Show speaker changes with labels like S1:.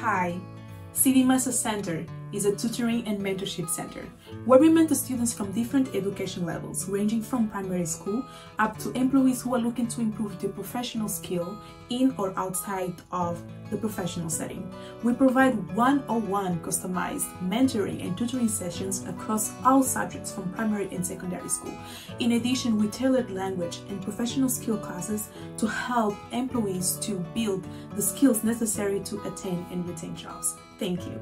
S1: Hi, CD Master Center is a tutoring and mentorship center where we mentor students from different education levels, ranging from primary school up to employees who are looking to improve their professional skill in or outside of the professional setting. We provide one-on-one customized mentoring and tutoring sessions across all subjects from primary and secondary school. In addition, we tailored language and professional skill classes to help employees to build the skills necessary to attain and retain jobs. Thank you.